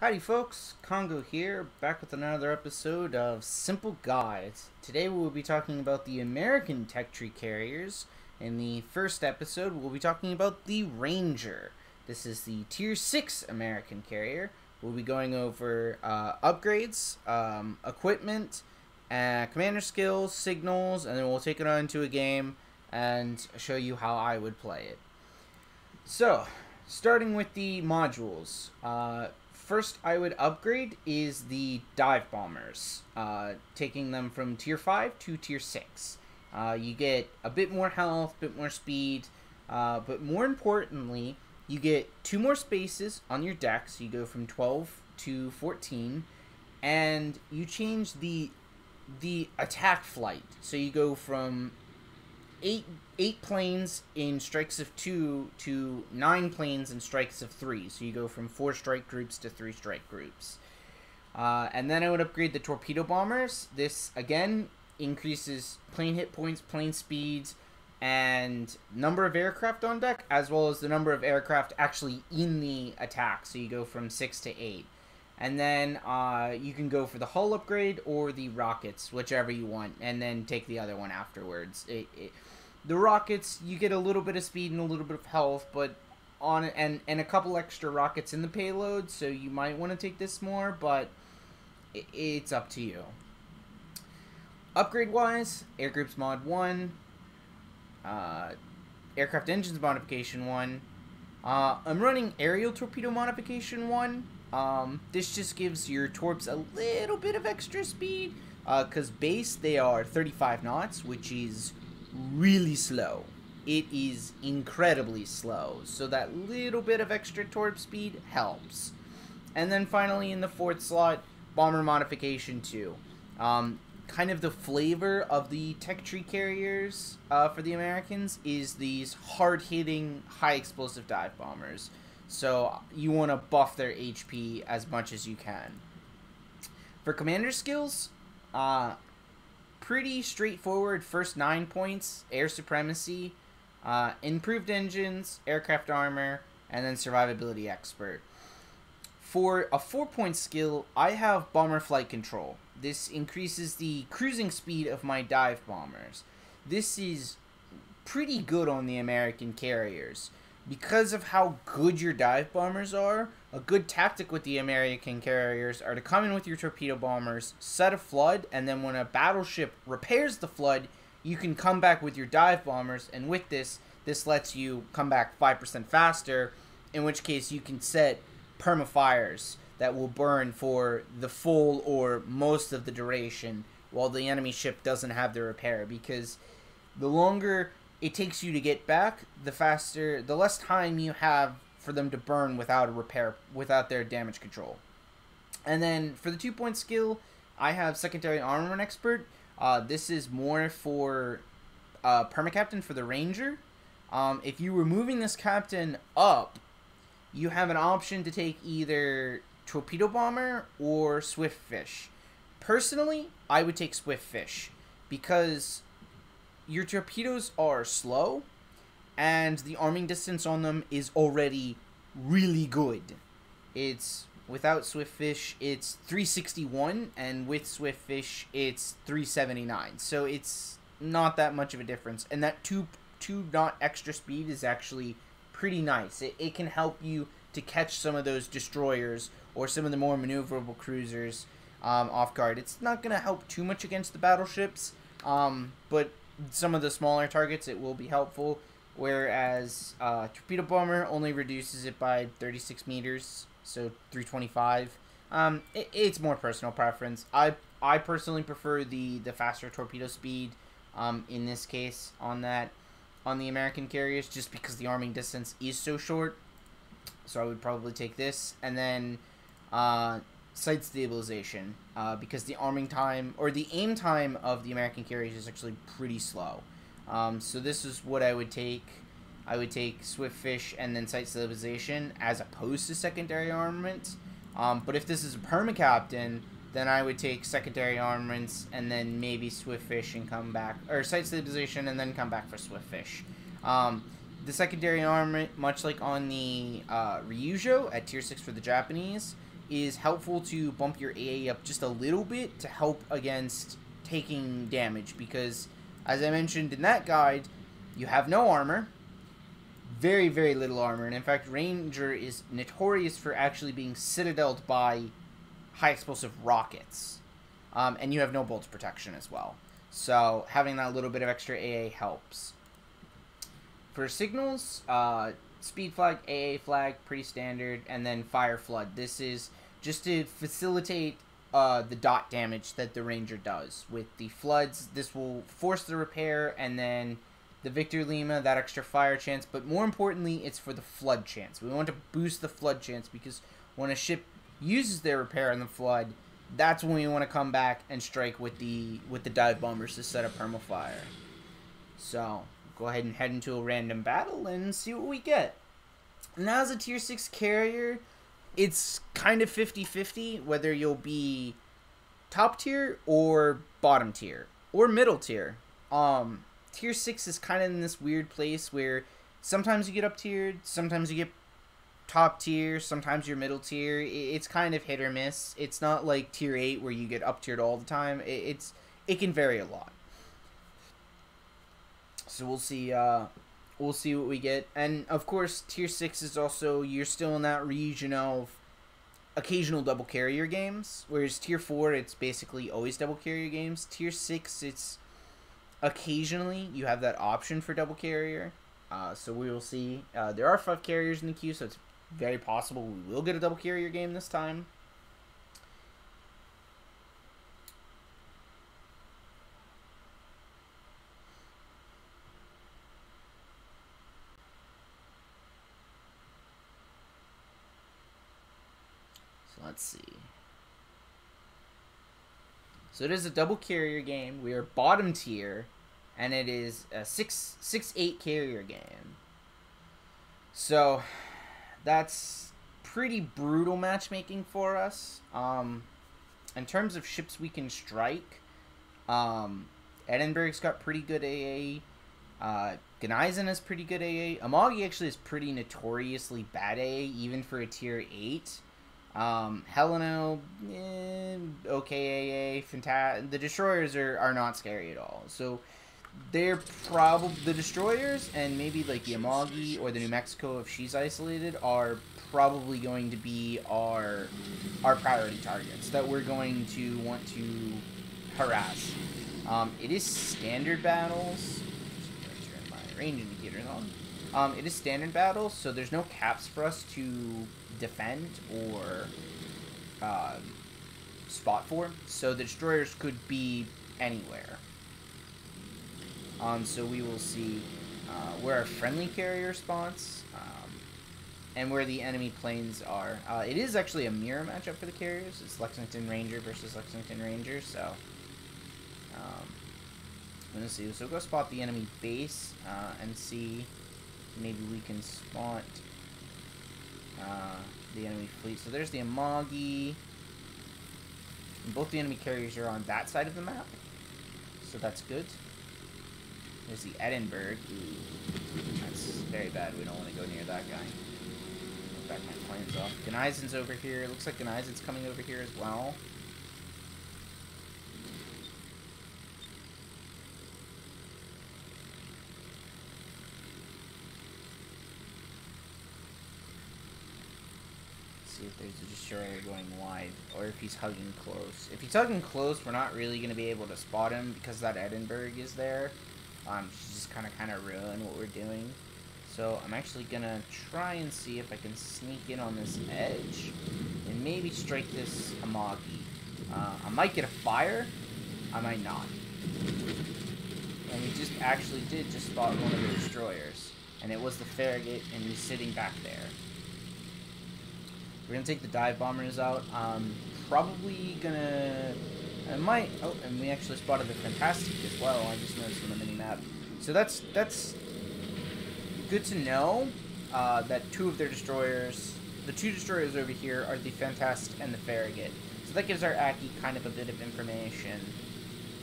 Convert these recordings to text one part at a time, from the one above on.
Howdy folks, Congo here, back with another episode of Simple Guides. Today we will be talking about the American tech tree carriers. In the first episode, we'll be talking about the Ranger. This is the Tier 6 American carrier. We'll be going over uh, upgrades, um, equipment, uh, commander skills, signals, and then we'll take it on into a game and show you how I would play it. So, starting with the modules. Uh, first I would upgrade is the dive bombers, uh, taking them from tier 5 to tier 6. Uh, you get a bit more health, a bit more speed, uh, but more importantly, you get two more spaces on your deck, so you go from 12 to 14, and you change the the attack flight. So you go from eight eight planes in strikes of two to nine planes in strikes of three. So you go from four strike groups to three strike groups. Uh, and then I would upgrade the torpedo bombers. This again increases plane hit points, plane speeds, and number of aircraft on deck, as well as the number of aircraft actually in the attack. So you go from six to eight. And then uh, you can go for the hull upgrade or the rockets, whichever you want, and then take the other one afterwards. It, it, the rockets, you get a little bit of speed and a little bit of health, but on and and a couple extra rockets in the payload, so you might want to take this more, but it, it's up to you. Upgrade wise, air groups mod one, uh, aircraft engines modification one. Uh, I'm running aerial torpedo modification one. Um, this just gives your torps a little bit of extra speed, because uh, base they are 35 knots, which is really slow. It is incredibly slow, so that little bit of extra torp speed helps. And then finally in the fourth slot, Bomber Modification 2. Um, kind of the flavor of the tech tree carriers uh, for the Americans is these hard-hitting, high-explosive dive bombers. So you want to buff their HP as much as you can. For commander skills, uh, pretty straightforward first nine points air supremacy, uh, improved engines, aircraft armor, and then survivability expert. For a four point skill, I have bomber flight control. This increases the cruising speed of my dive bombers. This is pretty good on the American carriers because of how good your dive bombers are, a good tactic with the American carriers are to come in with your torpedo bombers, set a flood, and then when a battleship repairs the flood, you can come back with your dive bombers, and with this, this lets you come back 5% faster, in which case you can set permafires that will burn for the full or most of the duration while the enemy ship doesn't have the repair because the longer it takes you to get back, the faster, the less time you have for them to burn without a repair, without their damage control. And then for the two point skill, I have secondary armament expert. Uh, this is more for uh, perma captain for the ranger. Um, if you were moving this captain up, you have an option to take either torpedo bomber or swift fish. Personally, I would take swift fish because your torpedoes are slow, and the arming distance on them is already really good. It's without Swiftfish, it's 361, and with Swiftfish, it's 379. So it's not that much of a difference, and that two two knot extra speed is actually pretty nice. It, it can help you to catch some of those destroyers or some of the more maneuverable cruisers um, off guard. It's not going to help too much against the battleships, um, but some of the smaller targets, it will be helpful. Whereas uh, torpedo bomber only reduces it by 36 meters, so 325. Um, it, it's more personal preference. I I personally prefer the the faster torpedo speed. Um, in this case, on that, on the American carriers, just because the arming distance is so short. So I would probably take this, and then uh, sight stabilization uh, because the arming time or the aim time of the American carriers is actually pretty slow. Um, so this is what I would take. I would take Swift Fish and then sight stabilization as opposed to secondary armament. Um, but if this is a perma captain, then I would take secondary armaments and then maybe Swift Fish and come back, or sight stabilization and then come back for Swift Fish. Um, the secondary armament, much like on the uh, Ryujo at tier 6 for the Japanese, is helpful to bump your AA up just a little bit to help against taking damage because, as I mentioned in that guide, you have no armor, very, very little armor, and in fact, Ranger is notorious for actually being citadeled by high explosive rockets. Um, and you have no bolts protection as well. So having that little bit of extra AA helps. For signals, uh, speed flag, AA flag, pretty standard, and then fire flood. This is just to facilitate uh, the dot damage that the ranger does. With the floods, this will force the repair, and then the Victor Lima, that extra fire chance. But more importantly, it's for the flood chance. We want to boost the flood chance because when a ship uses their repair on the flood, that's when we want to come back and strike with the with the dive bombers to set up permafire. So go ahead and head into a random battle and see what we get. Now as a tier 6 carrier, it's kind of 50-50 whether you'll be top tier or bottom tier or middle tier. Um tier 6 is kind of in this weird place where sometimes you get up tiered, sometimes you get top tier, sometimes you're middle tier. It's kind of hit or miss. It's not like tier 8 where you get up tiered all the time. It's it can vary a lot. So we'll see uh we'll see what we get. And of course, tier 6 is also you're still in that region of occasional double carrier games, whereas tier 4 it's basically always double carrier games. Tier 6 it's occasionally you have that option for double carrier. Uh, so we will see. Uh, there are five carriers in the queue, so it's very possible we will get a double carrier game this time. So let's see. So it is a double carrier game. We are bottom tier, and it is a six six eight carrier game. So that's pretty brutal matchmaking for us. Um, in terms of ships we can strike, um, Edinburgh's got pretty good AA. Uh, has pretty good AA. Amagi actually is pretty notoriously bad AA, even for a tier 8. Um, Helena, eh, okay AA. Fanta- the destroyers are, are not scary at all. So they're probably the destroyers and maybe like the Amagi or the New Mexico if she's isolated are probably going to be our our priority targets that we're going to want to harass. Um, it is standard battles. Turn my range indicator on. Um, it is standard battles, so there's no caps for us to defend or uh, spot for. So the destroyers could be anywhere. Um, so we will see uh, where our friendly carrier spawns um, and where the enemy planes are. Uh, it is actually a mirror matchup for the carriers. It's Lexington Ranger versus Lexington Ranger, so um, I'm gonna see. So we'll go spot the enemy base uh, and see maybe we can spot uh, the enemy fleet. So there's the Amagi. And both the enemy carriers are on that side of the map, so that's good. There's the Edinburgh. That's very bad. We don't want to go near that guy. Back my planes off. Gneisenau's over here. Looks like Gneisenau's coming over here as well. See if there's a destroyer going wide, or if he's hugging close. If he's hugging close, we're not really going to be able to spot him because that Edinburgh is there um, she's just kind of kind of ruin what we're doing. So I'm actually gonna try and see if I can sneak in on this edge and maybe strike this Amagi. Uh, I might get a fire, I might not. And we just actually did just spot one of the destroyers. And it was the Farragut, and he's sitting back there. We're gonna take the dive bombers out. Um, probably gonna I might. Oh, and we actually spotted the Fantastic as well. I just noticed on the mini map. So that's that's good to know. Uh, that two of their destroyers, the two destroyers over here, are the Fantastic and the Farragut. So that gives our Aki kind of a bit of information.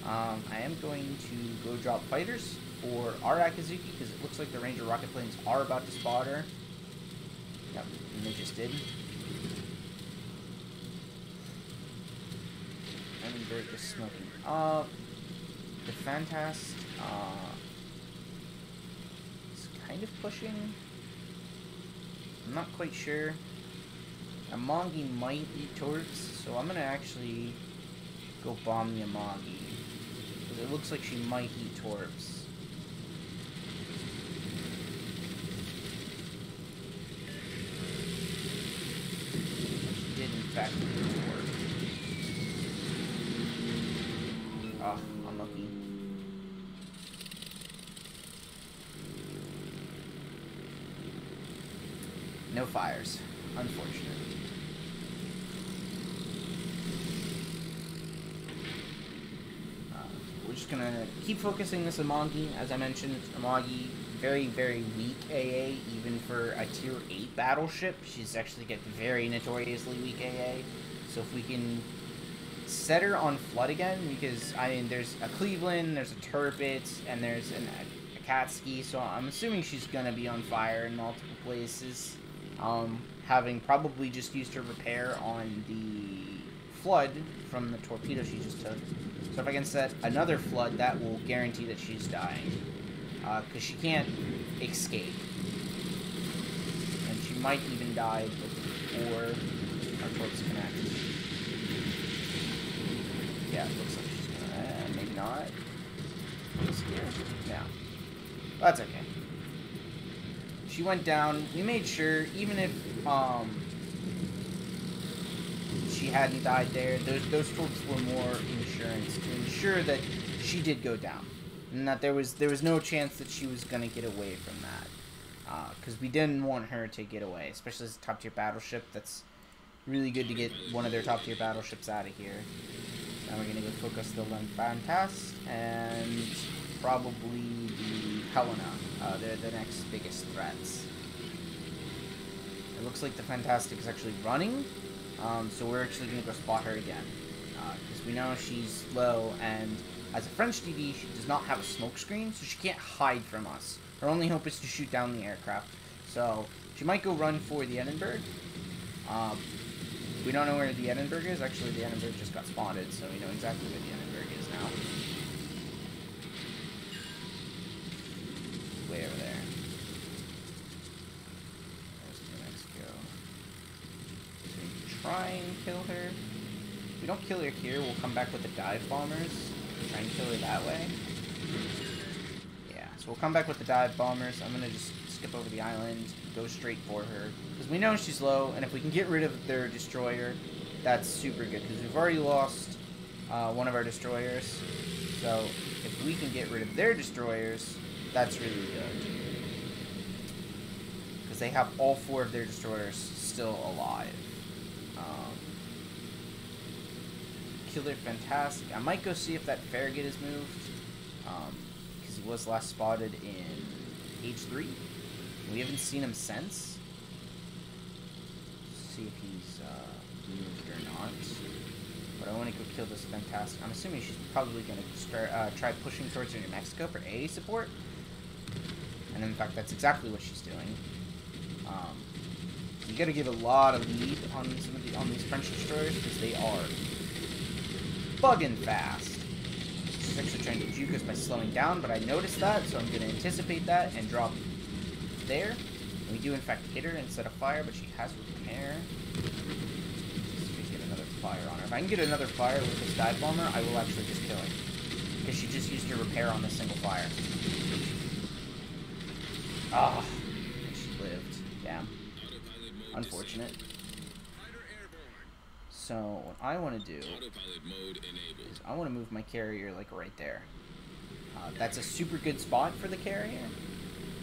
Um, I am going to go drop fighters for our Akizuki because it looks like the Ranger rocket planes are about to spot her. Yep, and they just did. They're just smoking up. The Fantast uh, is kind of pushing. I'm not quite sure. Amagi might eat torps, so I'm gonna actually go bomb the Amagi. Because it looks like she might eat torps. She did in fact fires. Unfortunate. Uh, we're just gonna keep focusing this Amagi. As I mentioned, Amagi, very, very weak AA, even for a tier 8 battleship. She's actually get very notoriously weak AA. So if we can set her on Flood again, because, I mean, there's a Cleveland, there's a Turbot, and there's an, a Katsuki, so I'm assuming she's gonna be on fire in multiple places. Um, having probably just used her repair on the flood from the torpedo she just took. So if I can set another flood, that will guarantee that she's dying. Because uh, she can't escape. And she might even die before our torps connect. Yeah, looks like she's gonna... Uh, maybe not. Is here? Yeah. That's okay she went down. We made sure, even if um, she hadn't died there, those those folks were more insurance to ensure that she did go down, and that there was there was no chance that she was gonna get away from that, because uh, we didn't want her to get away, especially as a top tier battleship. That's really good to get one of their top tier battleships out of here. Now we're gonna go focus the Fantast and probably the Helena. Uh, they're the next biggest threats. It looks like the Fantastic is actually running, um, so we're actually going to go spot her again. Because uh, we know she's low, and as a French DD, she does not have a smoke screen, so she can't hide from us. Her only hope is to shoot down the aircraft. So, she might go run for the Edinburgh. Um, we don't know where the Edinburgh is. Actually, the Edinburgh just got spotted, so we know exactly where the Edinburgh is now. Way over there. There's New Mexico. So we try and kill her. If we don't kill her here, we'll come back with the dive bombers. Try and kill her that way. Yeah, so we'll come back with the dive bombers. I'm gonna just skip over the island, go straight for her. Because we know she's low, and if we can get rid of their destroyer, that's super good. Because we've already lost uh, one of our destroyers. So if we can get rid of their destroyers, that's really good. Because they have all four of their destroyers still alive. Um, Killer Fantastic. I might go see if that Farragut is moved. Because um, he was last spotted in H3. We haven't seen him since. see if he's uh, moved or not. But I want to go kill this Fantastic. I'm assuming she's probably going to uh, try pushing towards New Mexico for A support. And in fact, that's exactly what she's doing. Um, you got to give a lot of lead on some of the on these French destroyers because they are bugging fast. She's actually trying to juke us by slowing down, but I noticed that, so I'm going to anticipate that and drop there. And we do in fact hit her instead of fire, but she has repair. get another fire on her. If I can get another fire with this dive bomber, I will actually just kill her. Because she just used her repair on the single fire. Ah, she lived. Damn. Unfortunate. So, what I want to do is I want to move my carrier, like, right there. Uh, that's a super good spot for the carrier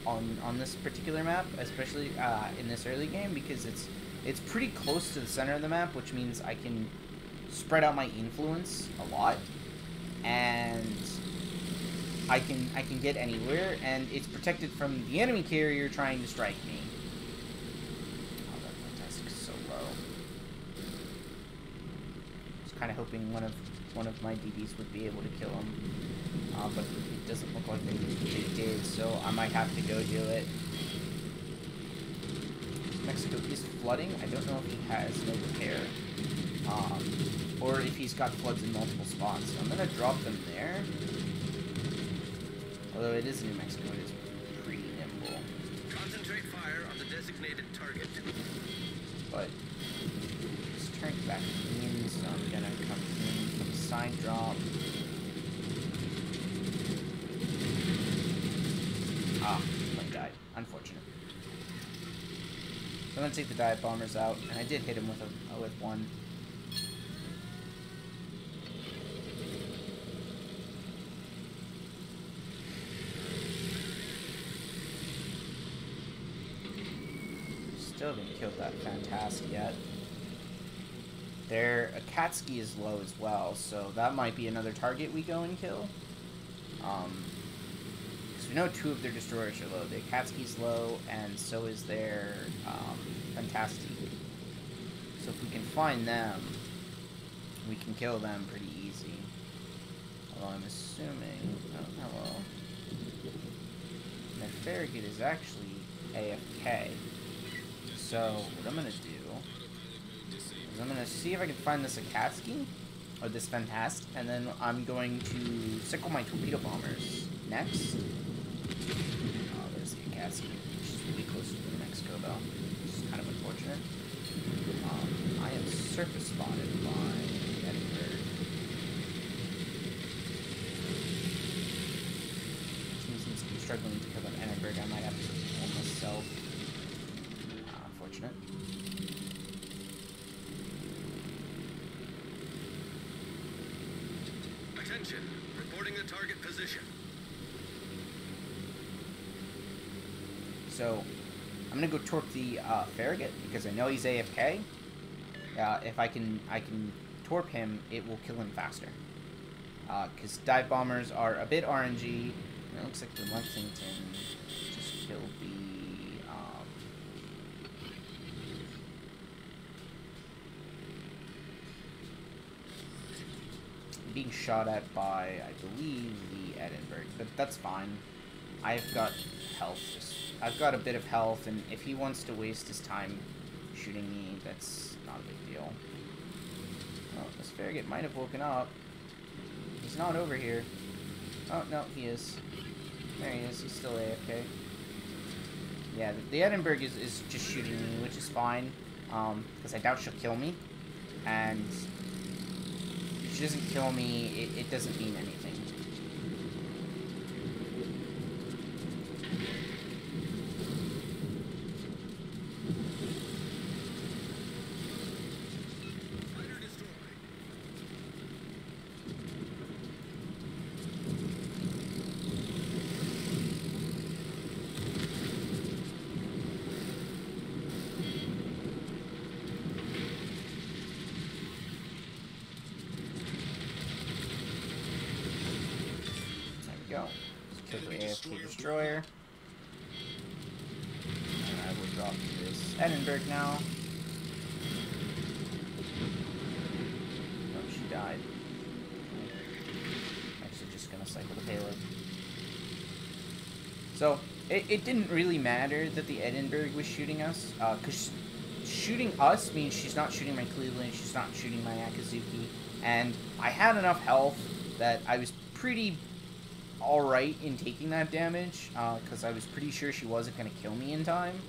on on this particular map, especially uh, in this early game, because it's it's pretty close to the center of the map, which means I can spread out my influence a lot, and I can I can get anywhere, and it's protected from the enemy carrier trying to strike me. Oh, that fantastic so low. I was kind of hoping one of one of my DBs would be able to kill him, uh, but it doesn't look like they, did, so I might have to go do it. Mexico is flooding. I don't know if he has no repair. Um, or if he's got floods in multiple spots. So I'm gonna drop them there. Although it is New Mexico, it is pretty nimble. Concentrate fire on the designated target. But it's turned back in, so I'm gonna come in from side drop. Ah, plane died. Unfortunate. So I'm gonna take the dive bombers out, and I did hit him with a with one. Still haven't killed that fantastic yet. Their Akatsuki is low as well, so that might be another target we go and kill. Um, because we know two of their destroyers are low. The Akatsuki's low, and so is their um, Fantastic. So if we can find them, we can kill them pretty easy. Although I'm assuming... Oh, hello. Farragut is actually AFK. So, what I'm gonna do is I'm gonna see if I can find this Akatsuki, or this Fantast, and then I'm going to sickle my torpedo bombers next. Oh, there's the Akatsuki, which is way closer to New Mexico, though, which is kind of unfortunate. Um, I am surface spotted by Edinburgh. Since I'm struggling to kill an Edinburgh, I might have to pull myself. Uh, unfortunate. Attention. Reporting the target position. So I'm gonna go torp the uh, Farragut because I know he's AFK. Uh, if I can, I can torp him, it will kill him faster. Because dive bombers are a bit RNG. It looks like the Lexington just killed the. Um, being shot at by, I believe, the Edinburgh, but that's fine. I've got health. Just, I've got a bit of health, and if he wants to waste his time shooting me, that's not a big deal. Oh, this Farragut might have woken up. He's not over here. Oh, no, he is. There he is. He's still AFK. Yeah, the, the Edinburgh is, is just shooting me, which is fine. Um, because I doubt she'll kill me. And she doesn't kill me, it, it doesn't mean anything. Fighter destroyed. There we go. Let's the AFK destroyer. And I will drop this Edinburgh now. Oh, she died. Actually, just gonna cycle the payload. So, it, it didn't really matter that the Edinburgh was shooting us, uh, because shooting us means she's not shooting my Cleveland, she's not shooting my Akazuki, and I had enough health that I was pretty alright in taking that damage, because I was pretty sure she wasn't going to kill me in time.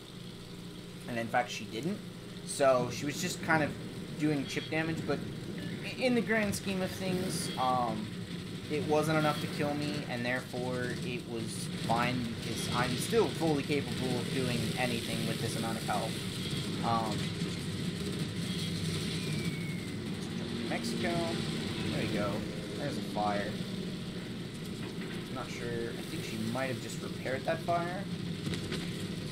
And in fact, she didn't. So she was just kind of doing chip damage, but in the grand scheme of things, um, it wasn't enough to kill me, and therefore it was fine because I'm still fully capable of doing anything with this amount of health. Um, Mexico. There you go. There's a fire. Not sure. I think she might have just repaired that fire.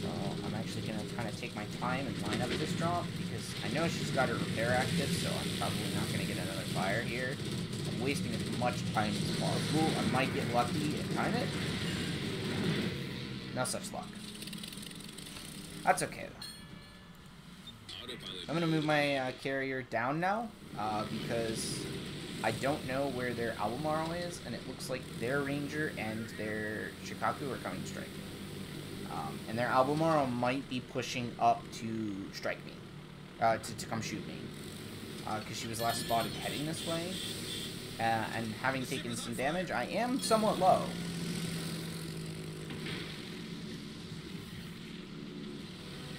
So I'm actually going to kind of take my time and line up this drop because I know she's got her repair active, so I'm probably not going to get another fire here. I'm wasting as much time as possible. I might get lucky and time it. No such luck. That's okay though. I'm gonna move my uh, carrier down now uh, because I don't know where their Albemarle is, and it looks like their Ranger and their Shikaku are coming to strike me. Um, and their Albemarle might be pushing up to strike me, uh, to, to come shoot me. because she was last spotted heading this way. Uh, and having taken some damage, I am somewhat low.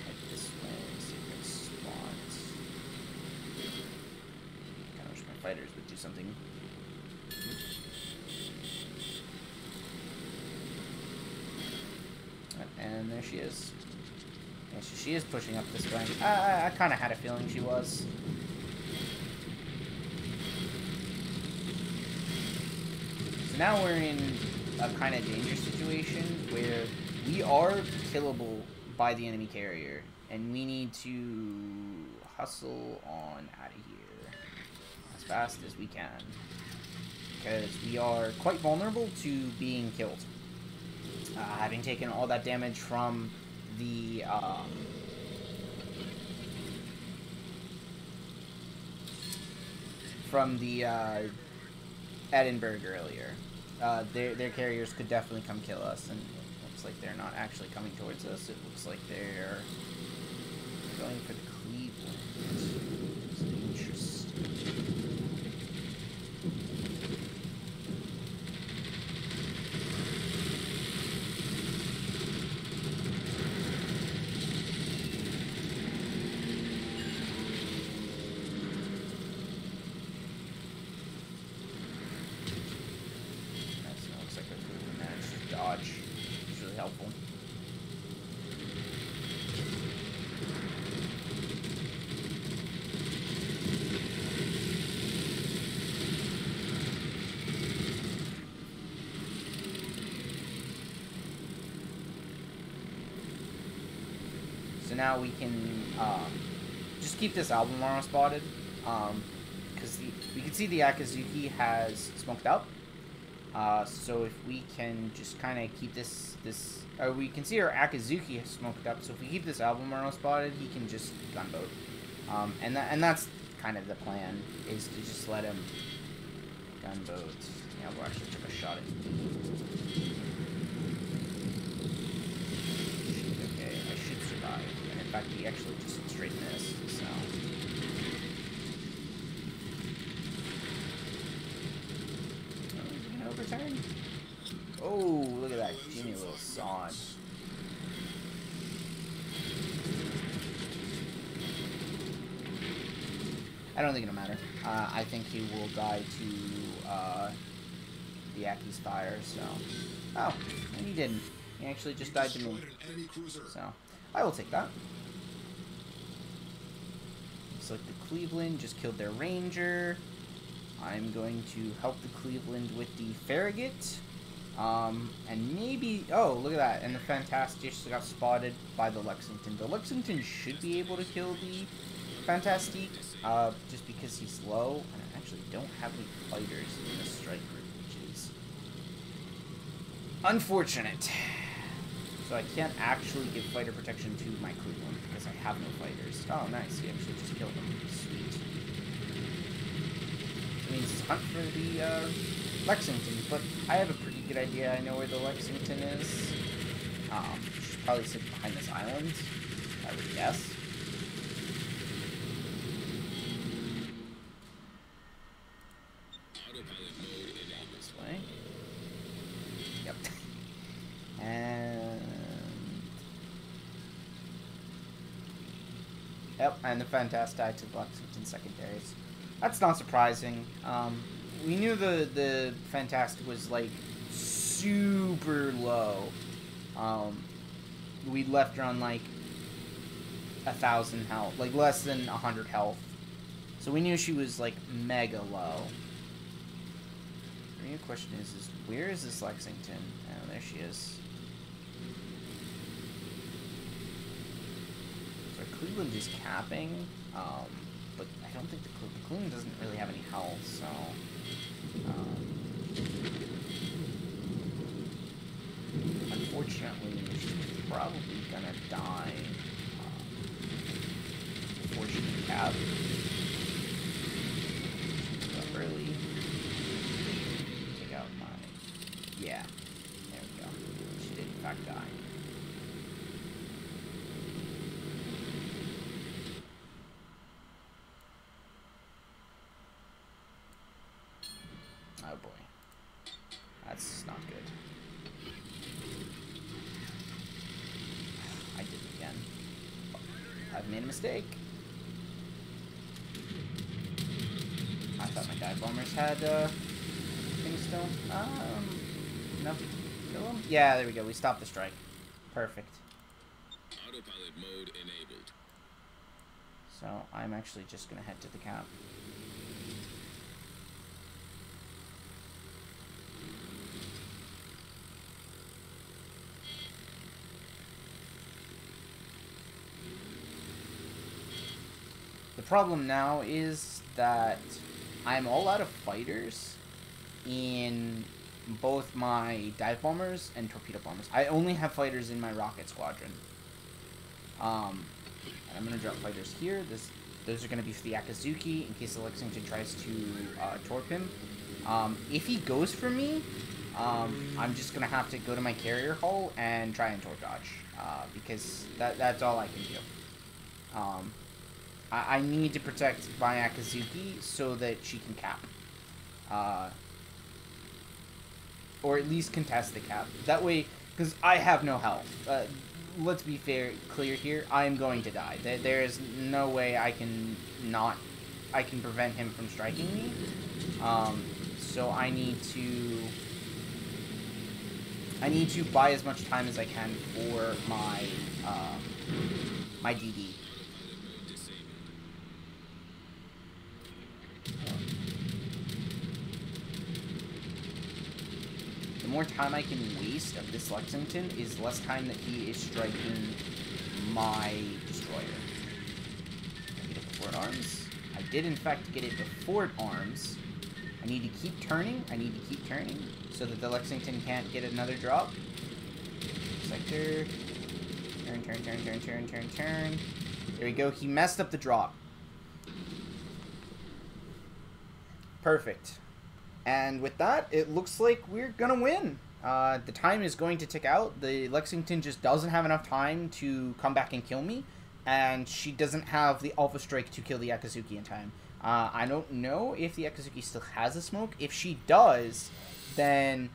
Head this way, see if I can spot. Kinda wish my fighters would do something. And there she is. Yeah, so she is pushing up this way. I, I, I kind of had a feeling she was. So now we're in a kind of dangerous situation where we are killable by the enemy carrier, and we need to hustle on out of here as fast as we can because we are quite vulnerable to being killed. Uh, having taken all that damage from the um, from the uh, Edinburgh earlier. Uh, their their carriers could definitely come kill us, and it looks like they're not actually coming towards us. It looks like they're going for the Cleveland. It's interesting. Nice. It looks like a Cleveland managed to dodge. It's really helpful. Now we can um, just keep this Albemarle spotted. Because we can see the Akazuki has smoked up. Uh, so if we can just kind of keep this, this, or we can see our Akazuki has smoked up. So if we keep this Albemarle spotted, he can just gunboat. Um, and that, and that's kind of the plan is to just let him gunboat. Yeah, we'll actually took a shot at me. Okay, I should survive. And in fact, he actually just straight missed. So. Oh, is overturn? Oh, look at that genial little sod. I don't think it'll matter. Uh, I think he will die to uh, the Aki's fire, so... Oh, and he didn't. He actually just died to me. So, I will take that. The Cleveland just killed their Ranger. I'm going to help the Cleveland with the Farragut. Um, and maybe... Oh, look at that. And the Fantastic got spotted by the Lexington. The Lexington should be able to kill the Fantastique, uh, just because he's low. And I actually don't have any fighters in the strike group, which is unfortunate. So I can't actually give fighter protection to my Cleveland because I have no fighters. Oh, nice. He actually just killed him. Sweet. It means hunt for the uh, Lexington, but I have a pretty good idea. I know where the Lexington is. Um, should probably sit behind this island, I would guess. Autopilot mode enabled. This way. Yep. And Yep, and the Fantastic to Lexington secondaries. That's not surprising. Um, we knew the the Fantastic was like super low. Um, we left her on like a thousand health, like less than a hundred health. So we knew she was like mega low. The real question is, is where is this Lexington? Oh, there she is. So Cleveland is capping, um, but I don't think the, Cle- Cleveland doesn't really have any health, so. Um, unfortunately, she's probably gonna die. Um, before she can cap. Go up early. Take out my. Yeah. There we go. She did, in fact, die. Oh boy. That's not good. I did it again. I've made a mistake. I thought my dive bombers had uh, things still. Um, no. Kill them? Yeah, there we go. We stopped the strike. Perfect. Autopilot mode enabled. So I'm actually just gonna head to the cap. The problem now is that I'm all out of fighters in both my dive bombers and torpedo bombers. I only have fighters in my rocket squadron. Um, I'm gonna drop fighters here. This, those are gonna be for the Akazuki in case the Lexington tries to uh, torp him. Um, if he goes for me, um, I'm just gonna have to go to my carrier hull and try and torp dodge uh, because that that's all I can do. Um, I, I need to protect my Akazuki so that she can cap. Uh, or at least contest the cap. That way, because I have no health. Uh, let's be fair, clear here. I am going to die. There, there is no way I can not, I can prevent him from striking me. Um, so I need to, I need to buy as much time as I can for my, uh, my DD. Autopilot mode disabled. The more time I can waste of this Lexington is less time that he is striking my destroyer. I get it before it arms. I did in fact get it before it arms. I need to keep turning. I need to keep turning so that the Lexington can't get another drop. Sector. Turn, turn, turn, turn, turn, turn, turn. There we go. He messed up the drop. Perfect. And with that, it looks like we're gonna win. Uh, the time is going to tick out. The Lexington just doesn't have enough time to come back and kill me, and she doesn't have the Alpha Strike to kill the Akazuki in time. Uh, I don't know if the Akazuki still has a smoke. If she does, then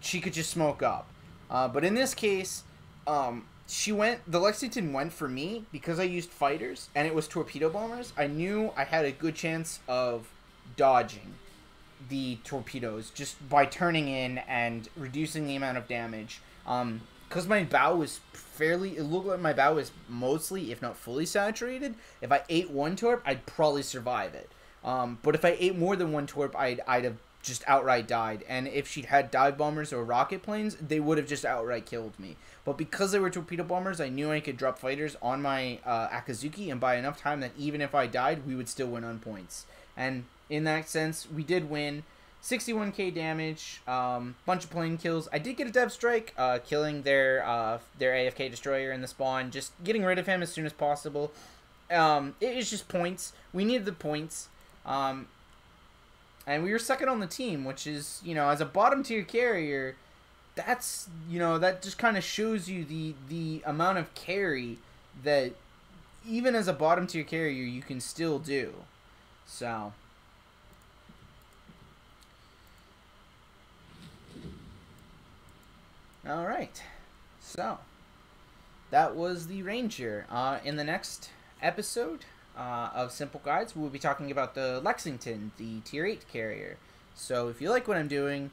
she could just smoke up. Uh, but in this case, um, she went. The Lexington went for me because I used fighters and it was torpedo bombers. I knew I had a good chance of dodging the torpedoes just by turning in and reducing the amount of damage. Um, because my bow was fairly, it looked like my bow was mostly, if not fully saturated. If I ate one torp, I'd probably survive it. Um, but if I ate more than one torp, I'd I'd have just outright died. And if she'd had dive bombers or rocket planes, they would have just outright killed me. But because they were torpedo bombers, I knew I could drop fighters on my uh, Akazuki and buy enough time that even if I died, we would still win on points. And in that sense, we did win. 61k damage, um, bunch of plane kills. I did get a dev strike, uh, killing their uh, their AFK destroyer in the spawn, just getting rid of him as soon as possible. Um, it is just points. We needed the points, um, and we were second on the team, which is you know as a bottom tier carrier, that's you know that just kind of shows you the the amount of carry that even as a bottom tier carrier you can still do. So. All right. So, that was the Ranger. Uh, in the next episode uh, of Simple Guides, we'll be talking about the Lexington, the Tier 8 carrier. So, if you like what I'm doing,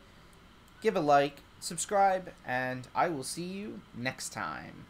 give a like, subscribe, and I will see you next time.